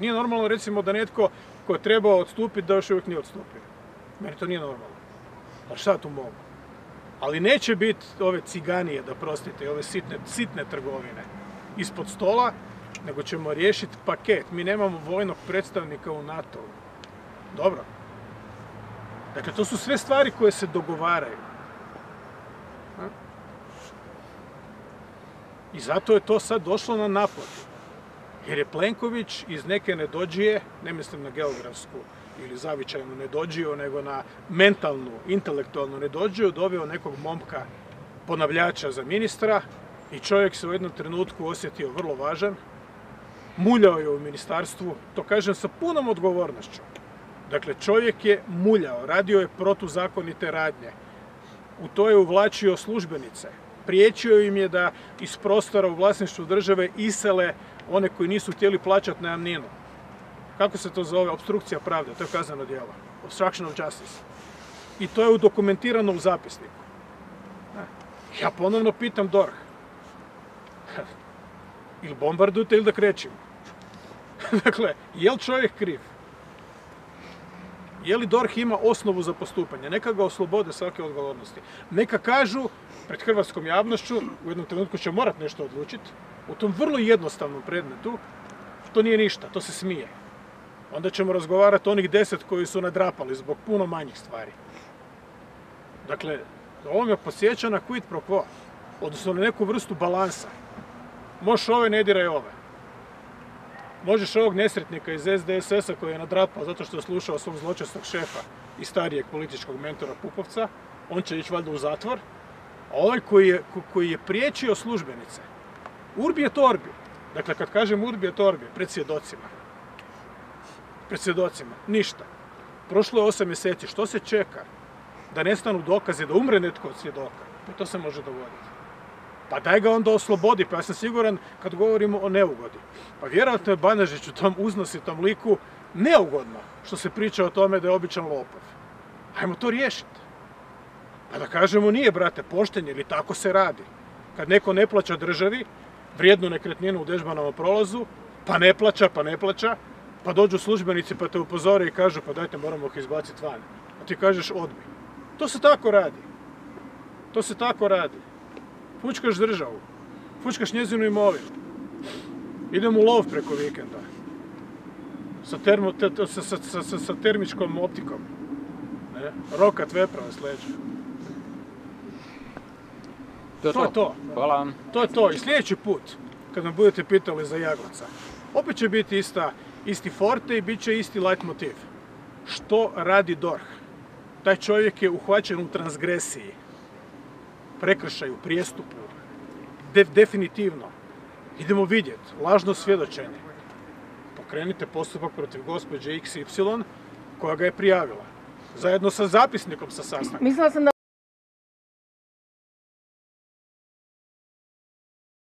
Nije normalno recimo da netko ko je trebao odstupiti da još uvijek nije odstupio. Meni to nije normalno. A šta tu mogu? Ali neće biti ove ciganije, da prostite, ove sitne, sitne trgovine ispod stola, nego ćemo riješiti paket. Mi nemamo vojnog predstavnika u NATO. Dobro. Dakle, to su sve stvari koje se dogovaraju. I zato je to sad došlo na naplatu. Jer je Plenković iz neke nedođije, ne mislim na geografsku ili zavičajnu nedođiju, nego na mentalnu, intelektualnu nedođiju, doveo nekog momka ponavljača za ministra i čovjek se u jednom trenutku osjetio vrlo važan, muljao je u ministarstvu, to kažem sa punom odgovornošću. Dakle, čovjek je muljao, radio je protuzakonite radnje, u to je uvlačio službenice, priječio im je da iz prostora u vlasništvu države isele one koji nisu htjeli plaćati najamninu. Kako se to zove? Obstrukcija pravde, to je kazneno djelo. Obstruction of justice. I to je udokumentirano u zapisniku. Ja ponovno pitam DORH. Ili bombardujte ili da krećemo. dakle, je li čovjek kriv? Je li DORH ima osnovu za postupanje? Neka ga oslobode svake odgovornosti. Neka kažu pred hrvatskom javnošću, u jednom trenutku će morat nešto odlučiti, u tom vrlo jednostavnom predmetu, to nije ništa, to se smije. Onda ćemo razgovarati onih deset koji su nadrapali zbog puno manjih stvari. Dakle, ovo me posjeća na quid pro quo, odnosno na neku vrstu balansa. Možeš ove, ne diraj ove. Možeš ovog nesretnika iz SDSS-a koji je nadrapao zato što je slušao svog zločestog šefa i starijeg političkog mentora Pupovca, on će ići valjda u zatvor, a ovaj koji je, koji je priječio službenice, urbi je torbi. Dakle, kad kažem urbi je torbi, pred svjedocima. Pred svjedocima, ništa. Prošlo je osam mjeseci, što se čeka? Da nestanu dokazi, da umre netko od svjedoka. Pa to se može dogoditi. Pa daj ga onda oslobodi, pa ja sam siguran kad govorimo o neugodi. Pa vjerojatno je Banažić u tom uznositom liku neugodno što se priča o tome da je običan lopov. Ajmo to riješiti. Pa da kažemo nije, brate, poštenje ili tako se radi. Kad neko ne plaća državi, vrijednu nekretninu u Dežbanovom prolazu, pa ne plaća, pa ne plaća, pa dođu službenici pa te upozore i kažu pa dajte moramo ih izbaciti van. A ti kažeš odbi. To se tako radi. To se tako radi. Fučkaš državu. Fučkaš njezinu imovinu. Idemo u lov preko vikenda. Sa, termo, sa, sa, sa, termičkom optikom. Ne? Rokat veprava s leđa. To je To to. Hvala. To je to. I sljedeći put, kad me budete pitali za Jaglaca, opet će biti ista, isti forte i bit će isti light motiv. Što radi DORH? Taj čovjek je uhvaćen u transgresiji, prekršaju, prijestupu. definitivno. Idemo vidjeti. Lažno svjedočenje. Pokrenite postupak protiv gospođe XY koja ga je prijavila. Zajedno sa zapisnikom sa sastanka. Mislila sam da